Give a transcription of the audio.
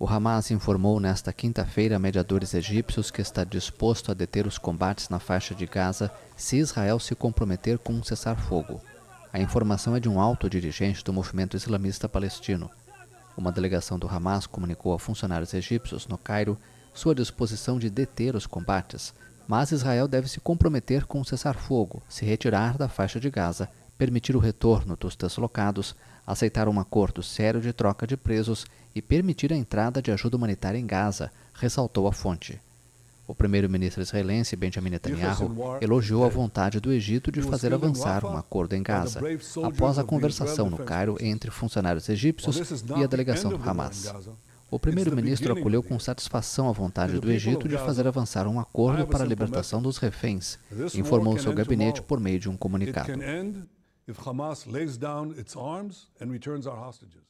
O Hamas informou nesta quinta-feira a mediadores egípcios que está disposto a deter os combates na faixa de Gaza se Israel se comprometer com um cessar-fogo. A informação é de um alto dirigente do movimento islamista palestino. Uma delegação do Hamas comunicou a funcionários egípcios no Cairo sua disposição de deter os combates, mas Israel deve se comprometer com um cessar-fogo, se retirar da faixa de Gaza, permitir o retorno dos deslocados, aceitar um acordo sério de troca de presos e permitir a entrada de ajuda humanitária em Gaza, ressaltou a fonte. O primeiro-ministro israelense Benjamin Netanyahu elogiou a vontade do Egito de fazer avançar um acordo em Gaza, após a conversação no Cairo entre funcionários egípcios e a delegação do Hamas. O primeiro-ministro acolheu com satisfação a vontade do Egito de fazer avançar um acordo para a libertação dos reféns, informou seu gabinete por meio de um comunicado. If Hamas lays down its arms and returns our hostages.